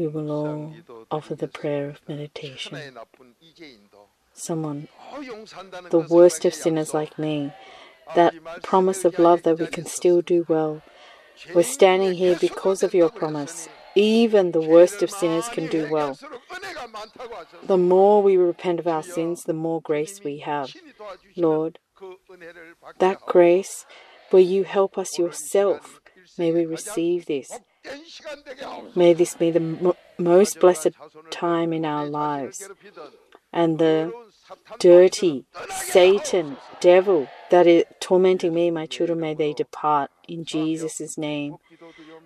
we will all offer the prayer of meditation. Someone, the worst of sinners like me, that promise of love that we can still do well. We're standing here because of your promise. Even the worst of sinners can do well. The more we repent of our sins, the more grace we have. Lord, that grace where you help us yourself, may we receive this. May this be the most blessed time in our lives. And the dirty Satan, devil that is tormenting me and my children, may they depart in Jesus' name.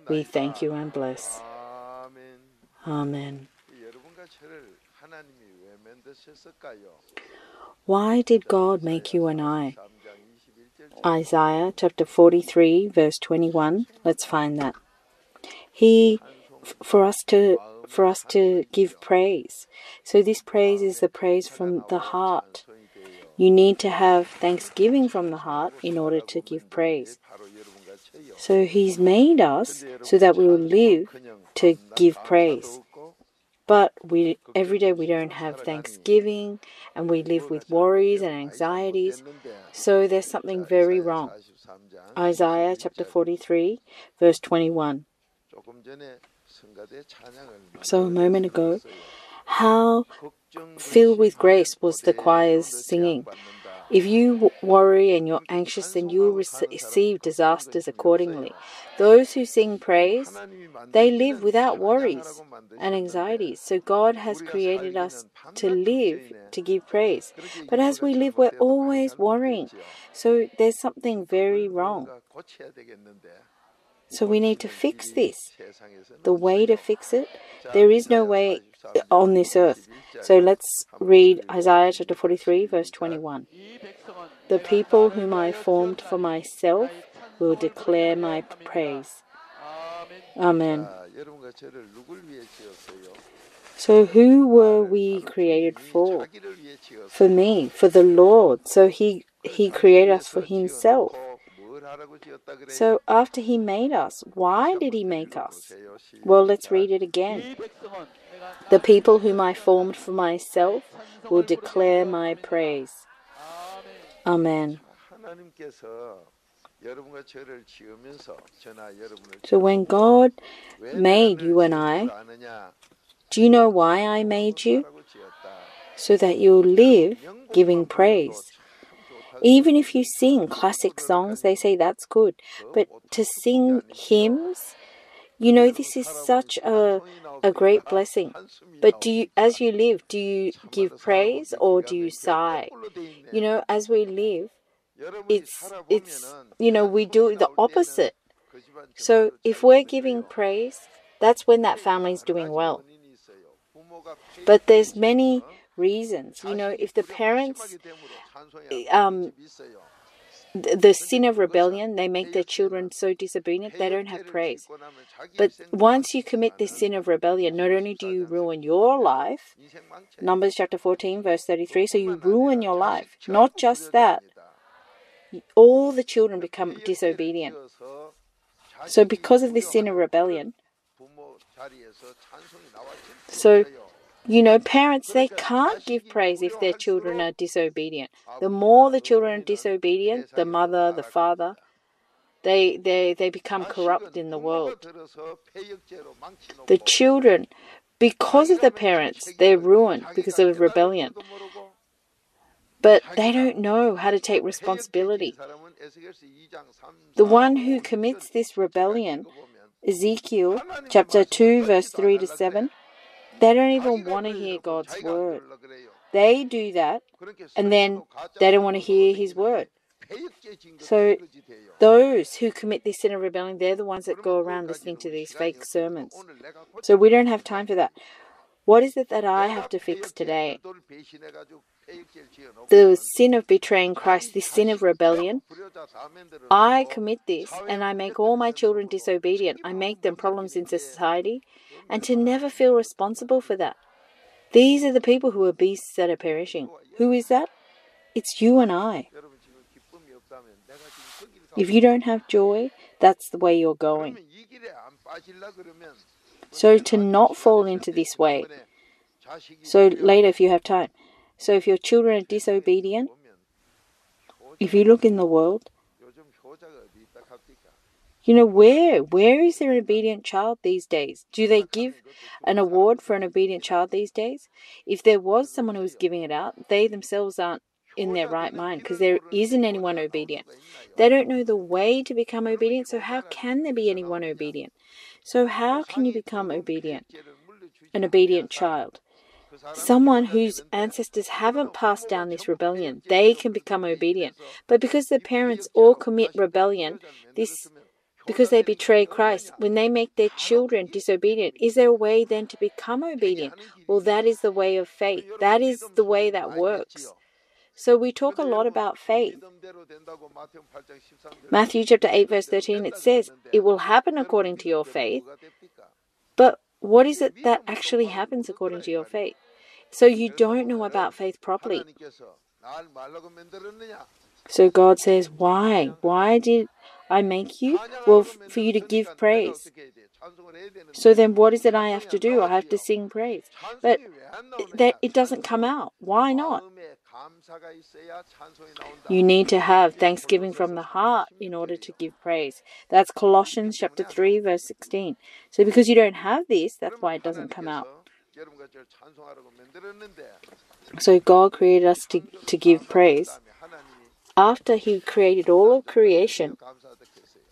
We thank you and bless. Amen. Why did God make you and I? Isaiah chapter 43, verse 21. Let's find that. He, for us to for us to give praise. So this praise is the praise from the heart. You need to have thanksgiving from the heart in order to give praise. So He's made us so that we will live to give praise. But we every day we don't have thanksgiving and we live with worries and anxieties. So there's something very wrong. Isaiah chapter 43 verse 21. So a moment ago, how filled with grace was the choir's singing. If you worry and you're anxious, then you will receive disasters accordingly. Those who sing praise, they live without worries and anxieties. So God has created us to live, to give praise. But as we live, we're always worrying. So there's something very wrong. So we need to fix this. The way to fix it, there is no way on this earth. So let's read Isaiah chapter 43, verse 21. The people whom I formed for myself will declare my praise. Amen. So, who were we created for? For me, for the Lord. So, He, he created us for Himself. So, after He made us, why did He make us? Well, let's read it again. The people whom I formed for myself will declare my praise. Amen. So, when God made you and I, do you know why I made you? So that you'll live giving praise. Even if you sing classic songs, they say that's good. But to sing hymns, you know, this is such a, a great blessing. But do you, as you live, do you give praise or do you sigh? You know, as we live, it's, it's, you know, we do the opposite. So if we're giving praise, that's when that family's doing well. But there's many reasons. You know, if the parents, um, the sin of rebellion, they make their children so disobedient, they don't have praise. But once you commit this sin of rebellion, not only do you ruin your life, Numbers chapter 14, verse 33, so you ruin your life. Not just that, all the children become disobedient. So, because of this sin of rebellion, so you know, parents, they can't give praise if their children are disobedient. The more the children are disobedient, the mother, the father, they, they, they become corrupt in the world. The children, because of the parents, they're ruined because of rebellion. But they don't know how to take responsibility. The one who commits this rebellion, Ezekiel chapter 2, verse 3 to 7, they don't even want to hear God's word. They do that, and then they don't want to hear His word. So, those who commit this sin of rebellion, they're the ones that go around listening to these fake sermons. So, we don't have time for that. What is it that I have to fix today? The sin of betraying Christ, this sin of rebellion. I commit this and I make all my children disobedient. I make them problems in society and to never feel responsible for that. These are the people who are beasts that are perishing. Who is that? It's you and I. If you don't have joy, that's the way you're going. So to not fall into this way. So later, if you have time. So if your children are disobedient, if you look in the world, you know, where? Where is there an obedient child these days? Do they give an award for an obedient child these days? If there was someone who was giving it out, they themselves aren't in their right mind because there isn't anyone obedient. They don't know the way to become obedient, so how can there be anyone obedient? So, how can you become obedient? An obedient child. Someone whose ancestors haven't passed down this rebellion, they can become obedient. But because the parents all commit rebellion, this because they betray Christ, when they make their children disobedient, is there a way then to become obedient? Well, that is the way of faith. That is the way that works. So we talk a lot about faith. Matthew chapter 8 verse 13 it says, "It will happen according to your faith." But what is it that actually happens according to your faith? So you don't know about faith properly. So God says, "Why? Why did I make you? Well, for you to give praise. So then, what is it I have to do? I have to sing praise. But that it doesn't come out. Why not? You need to have thanksgiving from the heart in order to give praise. That's Colossians chapter 3 verse 16. So because you don't have this, that's why it doesn't come out. So God created us to, to give praise. After he created all of creation,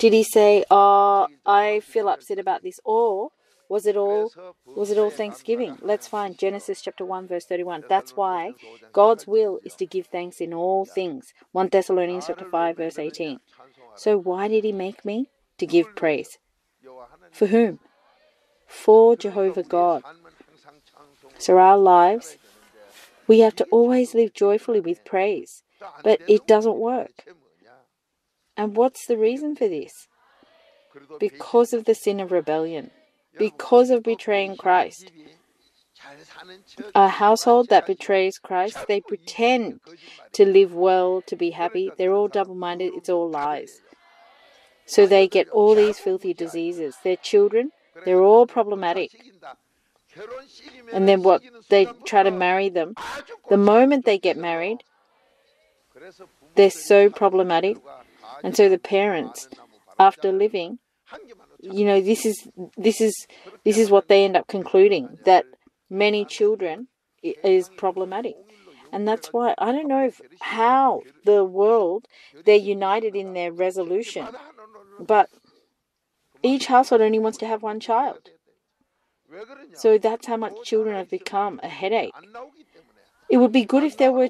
did he say, "Oh, I feel upset about this," or was it all was it all thanksgiving? Let's find Genesis chapter 1 verse 31. That's why God's will is to give thanks in all things. 1 Thessalonians chapter 5 verse 18. So why did he make me? To give praise. For whom? For Jehovah God. So our lives we have to always live joyfully with praise. But it doesn't work. And what's the reason for this? Because of the sin of rebellion, because of betraying Christ. A household that betrays Christ, they pretend to live well, to be happy. They're all double minded, it's all lies. So they get all these filthy diseases. Their children, they're all problematic. And then what? They try to marry them. The moment they get married, they're so problematic and so the parents, after living, you know, this is this is this is what they end up concluding that many children is problematic. And that's why I don't know if, how the world they're united in their resolution, but each household only wants to have one child. So that's how much children have become a headache. It would be good if there were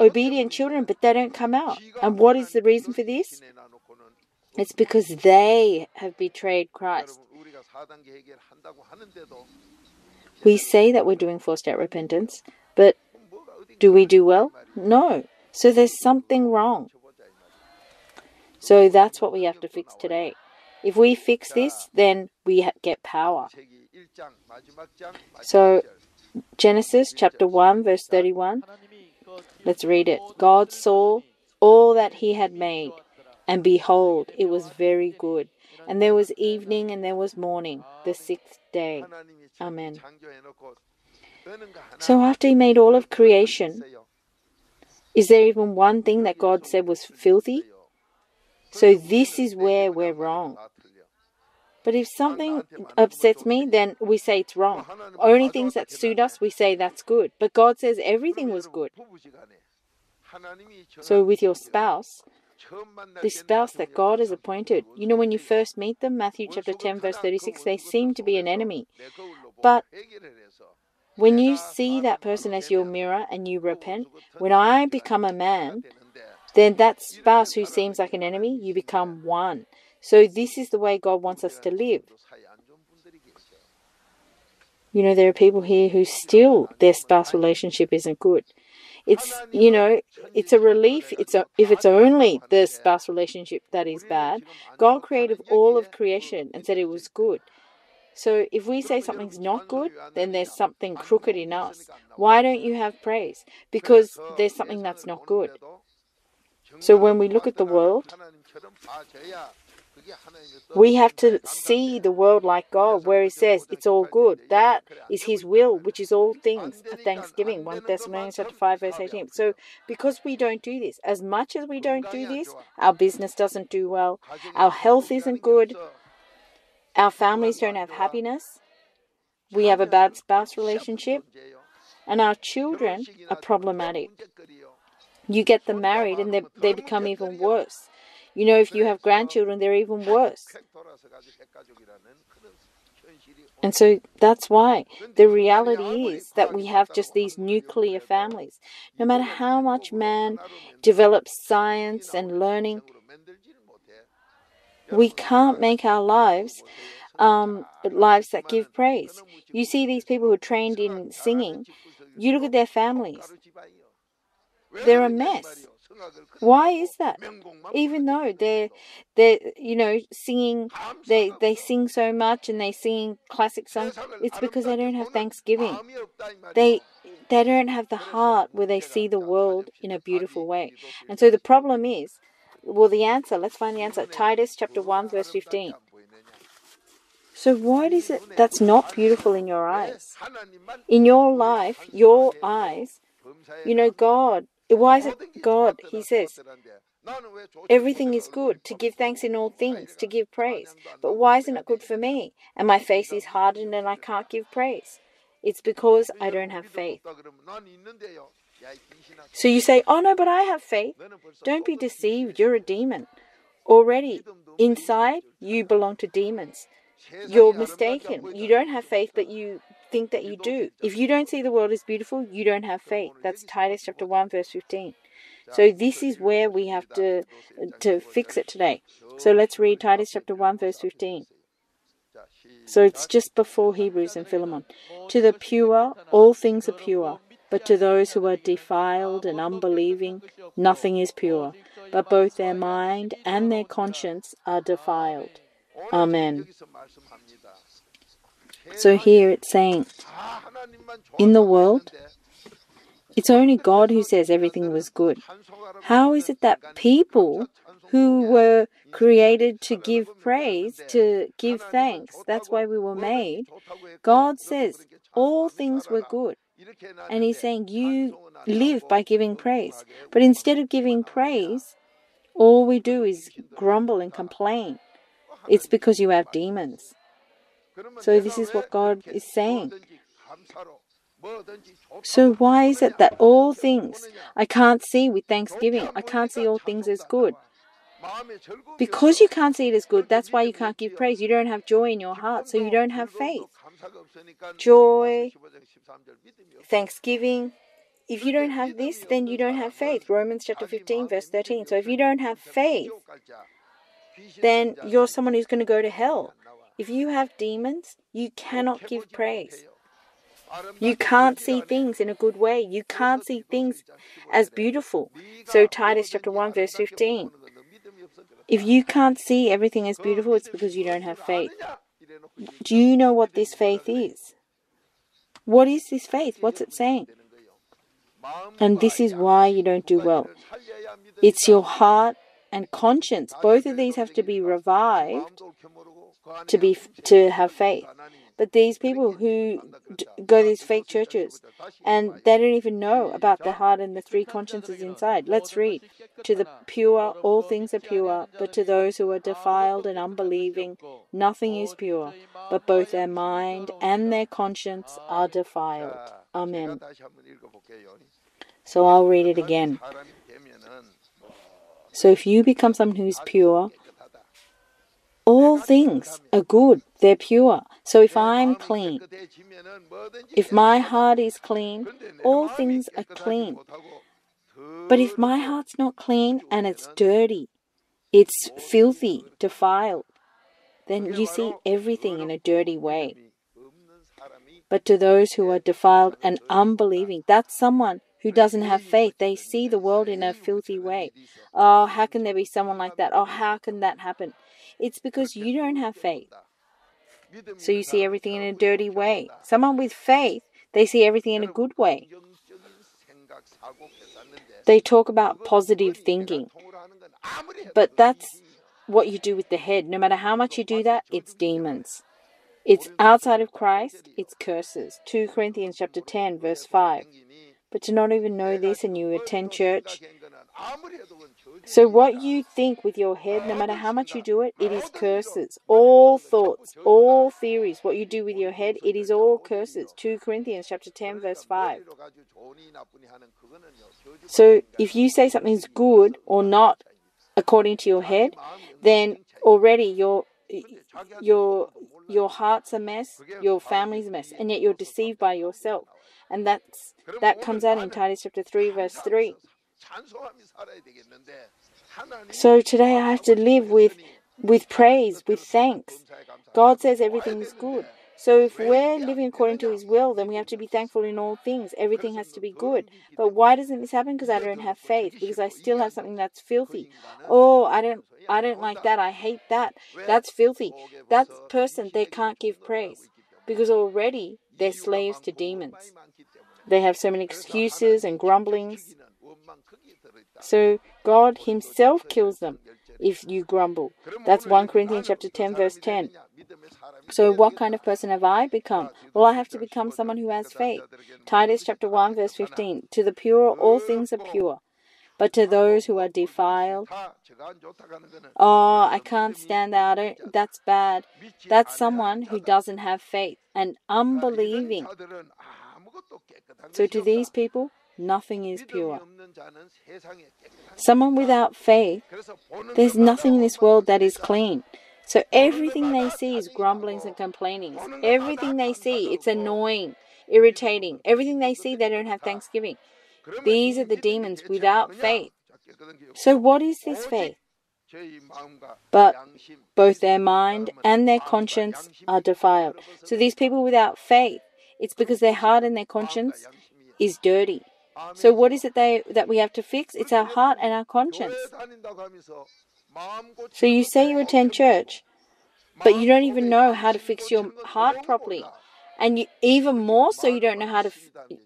obedient children, but they don't come out. And what is the reason for this? It's because they have betrayed Christ. We say that we're doing forced out repentance, but do we do well? No. So there's something wrong. So that's what we have to fix today. If we fix this, then we get power. So, Genesis chapter 1, verse 31. Let's read it. God saw all that he had made, and behold, it was very good. And there was evening and there was morning, the sixth day. Amen. So after he made all of creation, is there even one thing that God said was filthy? So this is where we're wrong. But if something upsets me, then we say it's wrong. Only things that suit us, we say that's good. But God says everything was good. So with your spouse, the spouse that God has appointed, you know, when you first meet them, Matthew chapter 10, verse 36, they seem to be an enemy. But when you see that person as your mirror and you repent, when I become a man, then that spouse who seems like an enemy, you become one. So this is the way God wants us to live. You know, there are people here who still their spouse relationship isn't good. It's you know, it's a relief. It's a, if it's only the spouse relationship that is bad. God created all of creation and said it was good. So if we say something's not good, then there's something crooked in us. Why don't you have praise? Because there's something that's not good. So when we look at the world, We have to see the world like God, where He says it's all good. That is His will, which is all things. Thanksgiving, 1 Thessalonians chapter 5, verse 18. So, because we don't do this, as much as we don't do this, our business doesn't do well, our health isn't good, our families don't have happiness, we have a bad spouse relationship, and our children are problematic. You get them married and they, they become even worse. You know, if you have grandchildren, they're even worse. And so that's why the reality is that we have just these nuclear families. No matter how much man develops science and learning, we can't make our lives um, lives that give praise. You see these people who are trained in singing, you look at their families, they're a mess. Why is that? Even though they're they're you know singing, they they sing so much and they sing classic songs. It's because they don't have Thanksgiving. They they don't have the heart where they see the world in a beautiful way. And so the problem is, well, the answer. Let's find the answer. Titus chapter one verse fifteen. So what is it that's not beautiful in your eyes? In your life, your eyes, you know, God why is it God? He says, Everything is good, to give thanks in all things, to give praise. But why isn't it good for me? And my face is hardened and I can't give praise. It's because I don't have faith. So you say, Oh no, but I have faith. Don't be deceived, you're a demon. Already, inside, you belong to demons. You're mistaken. You don't have faith, but you think that you do. If you don't see the world as beautiful, you don't have faith. That's Titus chapter 1 verse 15. So this is where we have to to fix it today. So let's read Titus chapter 1 verse 15. So it's just before Hebrews and Philemon. To the pure all things are pure, but to those who are defiled and unbelieving nothing is pure, but both their mind and their conscience are defiled. Amen. So here it's saying, in the world, it's only God who says everything was good. How is it that people who were created to give praise, to give thanks, that's why we were made, God says all things were good. And He's saying you live by giving praise. But instead of giving praise, all we do is grumble and complain. It's because you have demons. So, this is what God is saying. So, why is it that all things I can't see with thanksgiving? I can't see all things as good. Because you can't see it as good, that's why you can't give praise. You don't have joy in your heart, so you don't have faith. Joy, thanksgiving. If you don't have this, then you don't have faith. Romans chapter 15, verse 13. So if you don't have faith, then you're someone who's going to go to hell. If you have demons, you cannot give praise. You can't see things in a good way. You can't see things as beautiful. So, Titus chapter 1, verse 15. If you can't see everything as beautiful, it's because you don't have faith. Do you know what this faith is? What is this faith? What's it saying? And this is why you don't do well. It's your heart and conscience. Both of these have to be revived to be to have faith. But these people who d- go to these fake churches and they don't even know about the heart and the three consciences inside. Let's read. To the pure, all things are pure, but to those who are defiled and unbelieving, nothing is pure, but both their mind and their conscience are defiled. Amen. So I'll read it again. So if you become someone who's pure, all things are good, they're pure. So if I'm clean, if my heart is clean, all things are clean. But if my heart's not clean and it's dirty, it's filthy, defiled, then you see everything in a dirty way. But to those who are defiled and unbelieving, that's someone who doesn't have faith. They see the world in a filthy way. Oh, how can there be someone like that? Oh, how can that happen? It's because you don't have faith. So you see everything in a dirty way. Someone with faith, they see everything in a good way. They talk about positive thinking. But that's what you do with the head. No matter how much you do that, it's demons. It's outside of Christ, it's curses. 2 Corinthians chapter 10 verse 5. But to not even know this and you attend church, so, what you think with your head, no matter how much you do it, it is curses. All thoughts, all theories, what you do with your head, it is all curses. 2 Corinthians chapter 10, verse 5. So, if you say something's good or not according to your head, then already your your your heart's a mess, your family's a mess, and yet you're deceived by yourself. And that's that comes out in Titus chapter 3, verse 3. So today I have to live with with praise, with thanks. God says everything is good. So if we're living according to his will, then we have to be thankful in all things. Everything has to be good. But why doesn't this happen? Because I don't have faith. Because I still have something that's filthy. Oh, I don't I don't like that. I hate that. That's filthy. That person they can't give praise. Because already they're slaves to demons. They have so many excuses and grumblings. So God himself kills them if you grumble. That's 1 Corinthians chapter 10 verse 10. So what kind of person have I become? Well, I have to become someone who has faith. Titus chapter 1 verse 15. To the pure all things are pure. But to those who are defiled, oh, I can't stand that. That's bad. That's someone who doesn't have faith and unbelieving. So to these people, nothing is pure. Someone without faith, there's nothing in this world that is clean. So everything they see is grumblings and complainings. Everything they see, it's annoying, irritating. Everything they see, they don't have thanksgiving. These are the demons without faith. So what is this faith? But both their mind and their conscience are defiled. So these people without faith, it's because their heart and their conscience is dirty. So what is it they, that we have to fix? It's our heart and our conscience. So you say you attend church, but you don't even know how to fix your heart properly. And you, even more so, you don't know how to,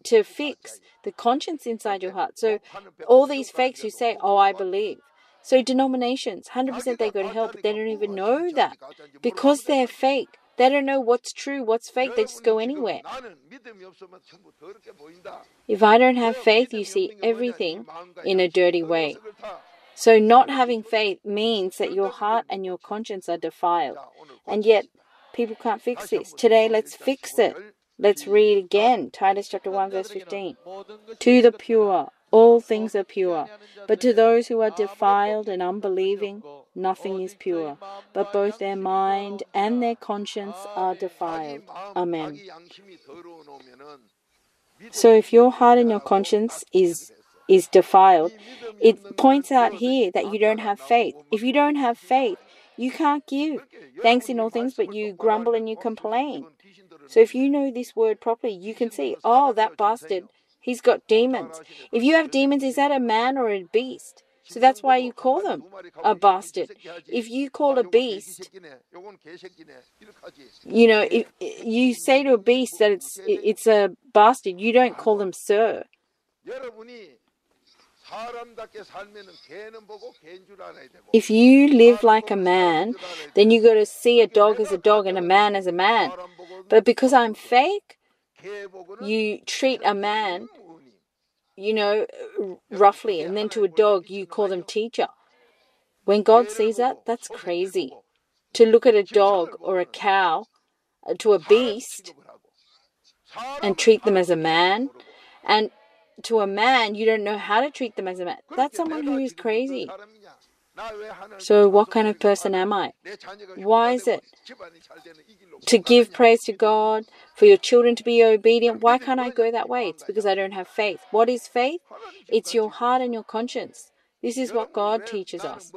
to fix the conscience inside your heart. So all these fakes who say, oh, I believe. So denominations, 100% they go to hell, but they don't even know that. Because they're fake, they don't know what's true, what's fake, they just go anywhere. If I don't have faith, you see everything in a dirty way. So, not having faith means that your heart and your conscience are defiled. And yet, people can't fix this. Today, let's fix it. Let's read again Titus chapter 1, verse 15. To the pure, all things are pure. But to those who are defiled and unbelieving, nothing is pure. But both their mind and their conscience are defiled. Amen. So if your heart and your conscience is is defiled, it points out here that you don't have faith. If you don't have faith, you can't give thanks in all things, but you grumble and you complain. So if you know this word properly, you can see, oh, that bastard He's got demons. If you have demons, is that a man or a beast? So that's why you call them a bastard. If you call a beast, you know, if you say to a beast that it's it's a bastard, you don't call them sir. If you live like a man, then you got to see a dog as a dog and a man as a man. But because I'm fake, you treat a man, you know, roughly, and then to a dog, you call them teacher. When God sees that, that's crazy. To look at a dog or a cow, uh, to a beast, and treat them as a man, and to a man, you don't know how to treat them as a man. That's someone who is crazy. So, what kind of person am I? Why is it to give praise to God, for your children to be obedient? Why can't I go that way? It's because I don't have faith. What is faith? It's your heart and your conscience. This is what God teaches us.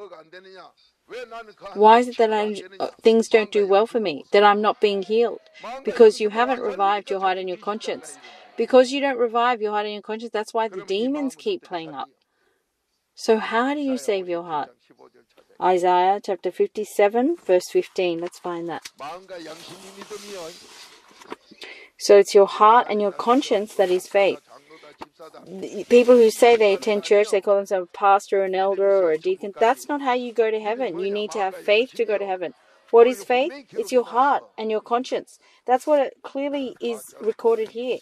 Why is it that I, uh, things don't do well for me? That I'm not being healed? Because you haven't revived your heart and your conscience. Because you don't revive your heart and your conscience, that's why the demons keep playing up. So, how do you save your heart? Isaiah chapter 57, verse 15. Let's find that. So, it's your heart and your conscience that is faith. people who say they attend church, they call themselves a pastor, an elder, or a deacon. That's not how you go to heaven. You need to have faith to go to heaven. What is faith? It's your heart and your conscience. That's what it clearly is recorded here.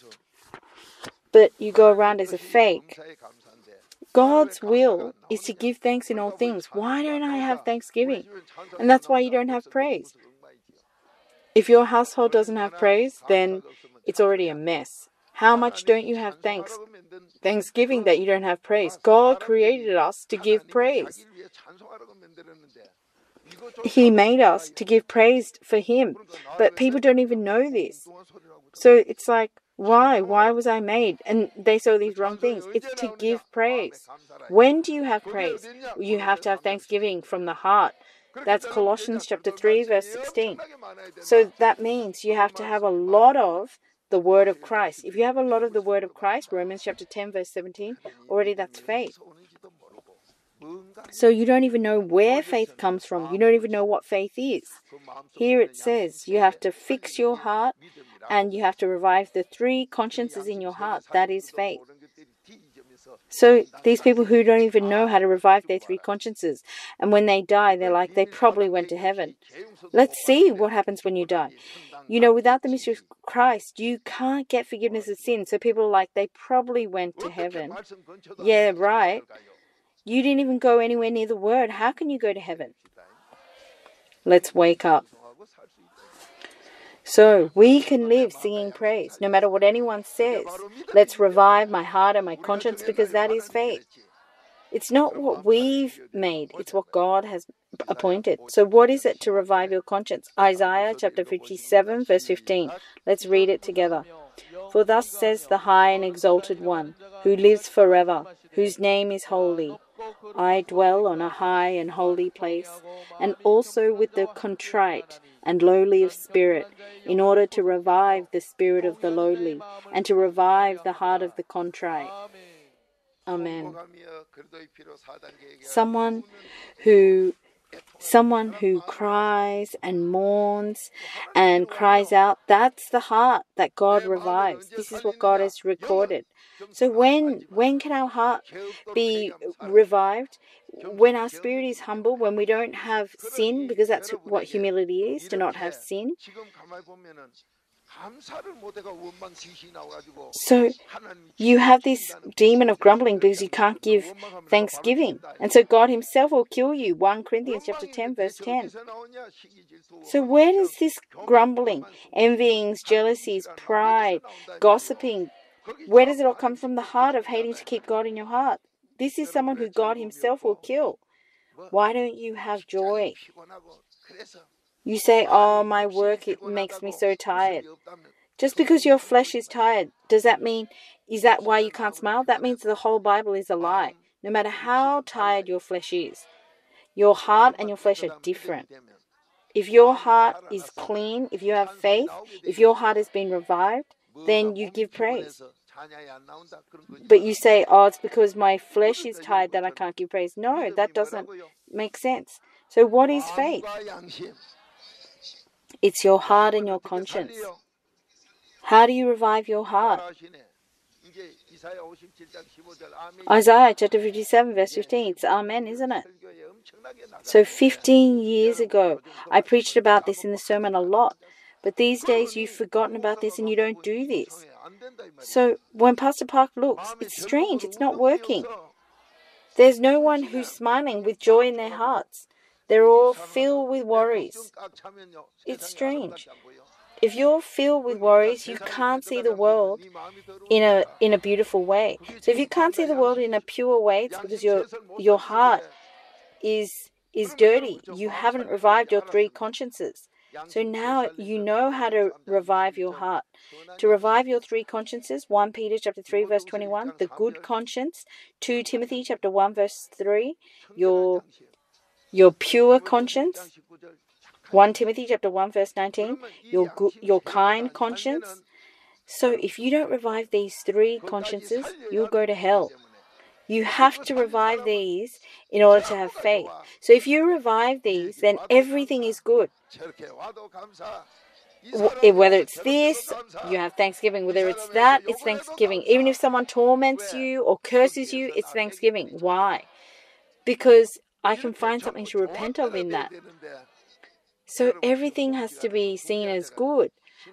But you go around as a fake. God's will is to give thanks in all things. Why don't I have thanksgiving? And that's why you don't have praise. If your household doesn't have praise, then it's already a mess. How much don't you have thanks? Thanksgiving that you don't have praise. God created us to give praise. He made us to give praise for Him, but people don't even know this. So it's like, why? Why was I made? And they saw these wrong things. It's to give praise. When do you have praise? You have to have thanksgiving from the heart. That's Colossians chapter 3, verse 16. So that means you have to have a lot of the word of Christ. If you have a lot of the word of Christ, Romans chapter 10, verse 17, already that's faith. So you don't even know where faith comes from. You don't even know what faith is. Here it says you have to fix your heart and you have to revive the three consciences in your heart. That is faith. So these people who don't even know how to revive their three consciences, and when they die, they're like, they probably went to heaven. Let's see what happens when you die. You know, without the mystery of Christ, you can't get forgiveness of sin. So people are like, they probably went to heaven. Yeah, right. You didn't even go anywhere near the Word. How can you go to heaven? Let's wake up. So we can live singing praise, no matter what anyone says. Let's revive my heart and my conscience because that is faith. It's not what we've made, it's what God has appointed. So, what is it to revive your conscience? Isaiah chapter 57, verse 15. Let's read it together. For thus says the high and exalted one, who lives forever, whose name is holy. I dwell on a high and holy place, and also with the contrite and lowly of spirit, in order to revive the spirit of the lowly, and to revive the heart of the contrite. Amen. Someone who someone who cries and mourns and cries out that's the heart that god revives. This is what god has recorded. So when when can our heart be revived? When our spirit is humble when we don't have sin because that's what humility is to not have sin so you have this demon of grumbling because you can't give thanksgiving. And so God himself will kill you. 1 Corinthians chapter 10 verse 10. So where does this grumbling, envyings, jealousies, pride, gossiping, where does it all come from? The heart of hating to keep God in your heart. This is someone who God himself will kill. Why don't you have joy? You say, Oh, my work it makes me so tired. Just because your flesh is tired, does that mean, is that why you can't smile? That means the whole Bible is a lie. No matter how tired your flesh is, your heart and your flesh are different. If your heart is clean, if you have faith, if your heart has been revived, then you give praise. But you say, oh, it's because my flesh is tired that I can't give praise. No, that doesn't make sense. So, what is faith? It's your heart and your conscience. How do you revive your heart? Isaiah chapter 57, verse 15. It's Amen, isn't it? So, 15 years ago, I preached about this in the sermon a lot. But these days, you've forgotten about this and you don't do this. So, when Pastor Park looks, it's strange, it's not working. There's no one who's smiling with joy in their hearts. They're all filled with worries. It's strange. If you're filled with worries, you can't see the world in a in a beautiful way. So if you can't see the world in a pure way, it's because your your heart is is dirty. You haven't revived your three consciences. So now you know how to revive your heart. To revive your three consciences, 1 Peter chapter 3 verse 21, the good conscience, 2 Timothy chapter 1 verse 3, your your pure conscience. 1 Timothy chapter 1 verse 19, your good, your kind conscience. So if you don't revive these three consciences, you'll go to hell. You have to revive these in order to have faith. So if you revive these, then everything is good. whether it's this, you have Thanksgiving. Whether it's that, it's Thanksgiving. Even if someone torments you or curses you, it's Thanksgiving. Why? Because I can find something to repent of in that. So everything has to be seen as good.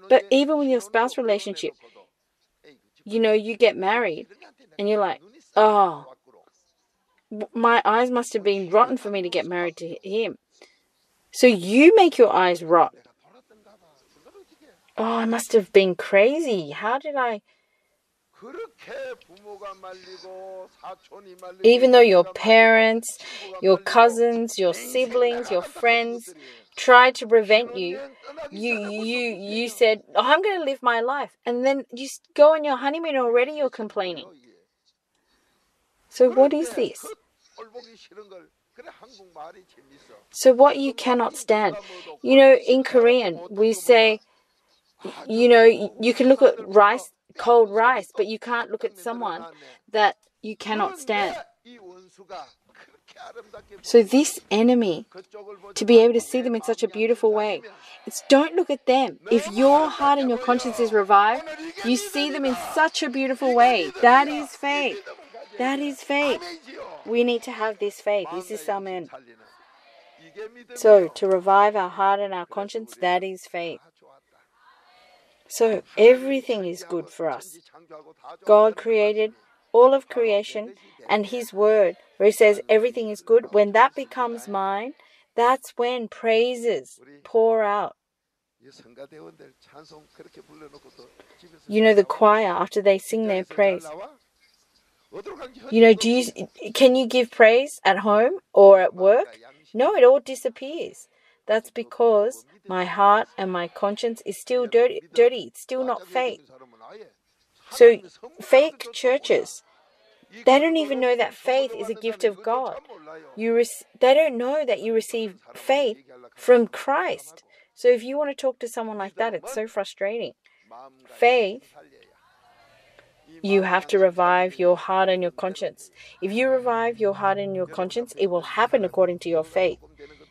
But even with your spouse relationship, you know, you get married and you're like, oh, my eyes must have been rotten for me to get married to him. So you make your eyes rot. Oh, I must have been crazy. How did I? Even though your parents, your cousins, your siblings, your friends tried to prevent you, you you you said, oh, "I'm going to live my life," and then you go on your honeymoon already. You're complaining. So what is this? So what you cannot stand, you know, in Korean we say, you know, you can look at rice, cold rice, but you can't look at someone that you cannot stand. So, this enemy, to be able to see them in such a beautiful way, it's don't look at them. If your heart and your conscience is revived, you see them in such a beautiful way. That is faith. That is faith. We need to have this faith. This is amen. So, to revive our heart and our conscience, that is faith. So, everything is good for us. God created all of creation and His Word, where He says everything is good. When that becomes mine, that's when praises pour out. You know, the choir, after they sing their praise, you know, do you can you give praise at home or at work? No, it all disappears. That's because my heart and my conscience is still dirty. dirty. It's still not faith. So, fake churches, they don't even know that faith is a gift of God. You re- they don't know that you receive faith from Christ. So, if you want to talk to someone like that, it's so frustrating. Faith you have to revive your heart and your conscience. If you revive your heart and your conscience, it will happen according to your faith.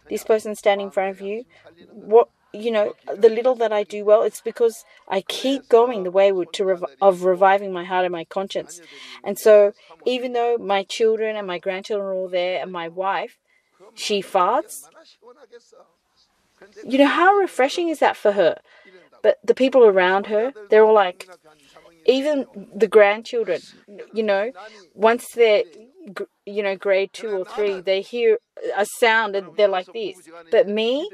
This person standing in front of you, what you know, the little that I do well, it's because I keep going the way to rev- of reviving my heart and my conscience. And so, even though my children and my grandchildren are all there, and my wife, she farts. You know how refreshing is that for her? But the people around her, they're all like, even the grandchildren, you know, once they're, you know, grade two or three, they hear a sound and they're like this. But me,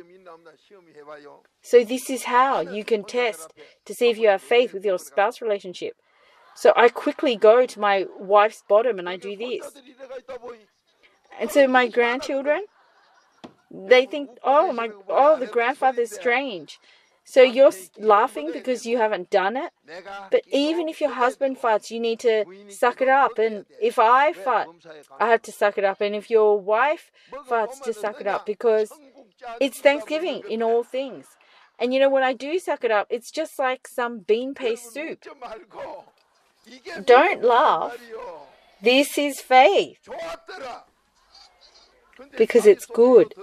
so this is how you can test to see if you have faith with your spouse relationship. So I quickly go to my wife's bottom and I do this. And so my grandchildren, they think, oh my, oh the grandfather's strange. So you're laughing because you haven't done it. But even if your husband farts, you need to suck it up. And if I fart, I have to suck it up. And if your wife farts, to suck it up because it's Thanksgiving in all things. And you know, when I do suck it up, it's just like some bean paste soup. Don't laugh. This is faith. Because it's good.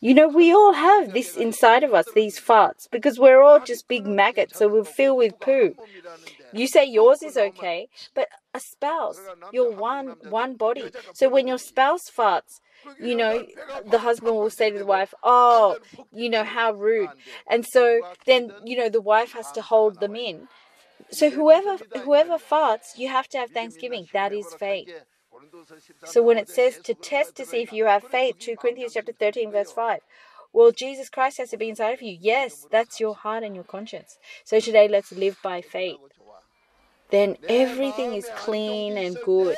You know, we all have this inside of us, these farts, because we're all just big maggots, so we're filled with poo. You say yours is okay, but a spouse, you're one one body. So when your spouse farts, you know, the husband will say to the wife, "Oh, you know how rude," and so then you know the wife has to hold them in. So whoever whoever farts, you have to have Thanksgiving. That is faith. So when it says to test to see if you have faith, 2 Corinthians chapter 13 verse 5. Well, Jesus Christ has to be inside of you. Yes, that's your heart and your conscience. So today let's live by faith. Then everything is clean and good.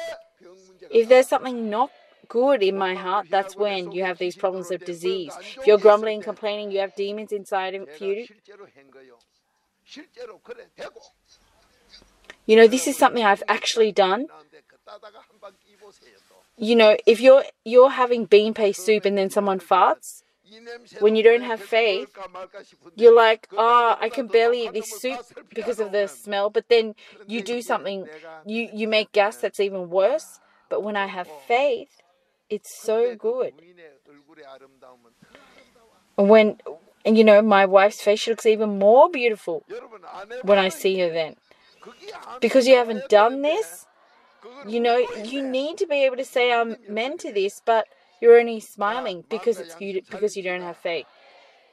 If there's something not good in my heart, that's when you have these problems of disease. If you're grumbling and complaining, you have demons inside of you. You know, this is something I've actually done you know, if you're you're having bean paste soup and then someone farts, when you don't have faith, you're like, oh, I can barely eat this soup because of the smell. But then you do something, you you make gas that's even worse. But when I have faith, it's so good. When, and you know, my wife's face looks even more beautiful when I see her then. Because you haven't done this, you know, you need to be able to say I'm meant to this, but you're only smiling because it's you because you don't have faith.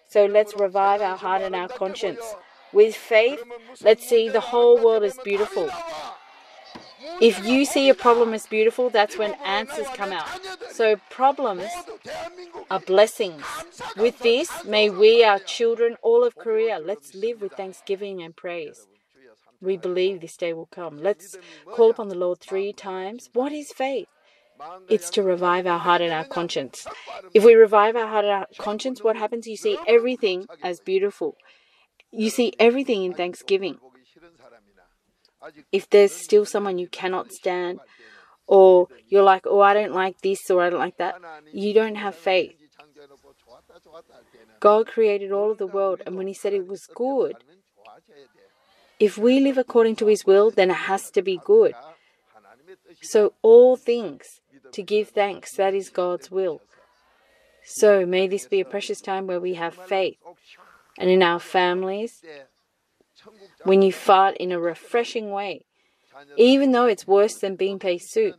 So let's revive our heart and our conscience. With faith, let's see the whole world as beautiful. If you see a problem as beautiful, that's when answers come out. So problems are blessings. With this, may we, our children, all of Korea, let's live with thanksgiving and praise. We believe this day will come. Let's call upon the Lord three times. What is faith? It's to revive our heart and our conscience. If we revive our heart and our conscience, what happens? You see everything as beautiful. You see everything in thanksgiving. If there's still someone you cannot stand, or you're like, oh, I don't like this or I don't like that, you don't have faith. God created all of the world, and when He said it was good, if we live according to His will, then it has to be good. So, all things to give thanks, that is God's will. So, may this be a precious time where we have faith. And in our families, when you fart in a refreshing way, even though it's worse than bean paste soup.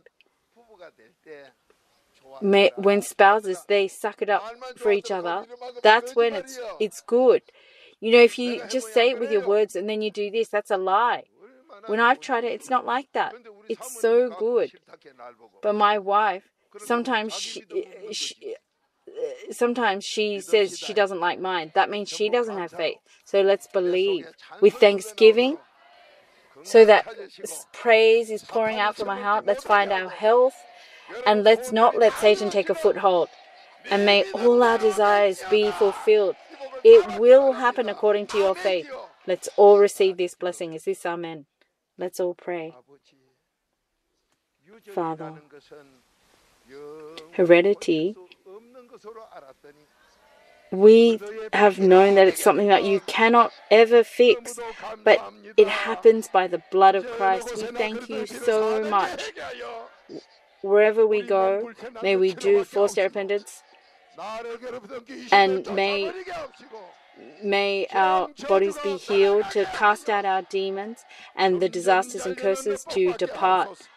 When spouses they suck it up for each other, that's when it's it's good. You know, if you just say it with your words and then you do this, that's a lie. When I've tried it, it's not like that. It's so good. But my wife, sometimes she, she sometimes she says she doesn't like mine. That means she doesn't have faith. So let's believe with thanksgiving so that praise is pouring out from our heart. Let's find our health and let's not let Satan take a foothold. And may all our desires be fulfilled. It will happen according to your faith. Let's all receive this blessing. Is this amen? Let's all pray. Father, heredity we have known that it's something that you cannot ever fix, but it happens by the blood of Christ. We thank you so much. Wherever we go, may we do forced repentance and may may our bodies be healed to cast out our demons and the disasters and curses to depart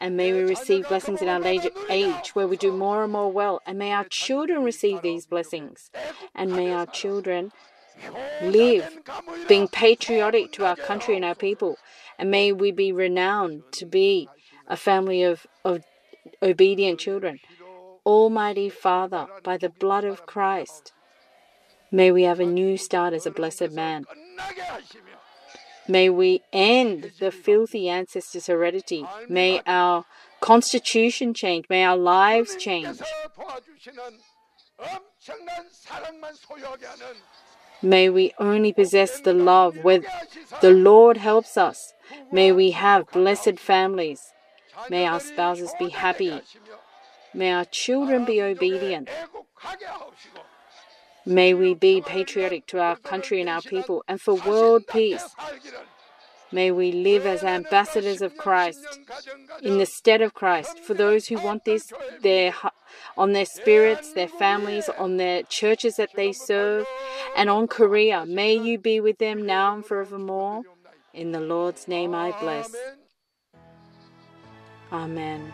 and may we receive blessings in our age where we do more and more well. And may our children receive these blessings. And may our children live being patriotic to our country and our people. And may we be renowned to be a family of, of obedient children. Almighty Father, by the blood of Christ, may we have a new start as a blessed man. May we end the filthy ancestors' heredity. May our constitution change. May our lives change. May we only possess the love where the Lord helps us. May we have blessed families. May our spouses be happy. May our children be obedient. May we be patriotic to our country and our people and for world peace. May we live as ambassadors of Christ in the stead of Christ for those who want this their on their spirits, their families, on their churches that they serve, and on Korea. May you be with them now and forevermore. In the Lord's name I bless. Amen.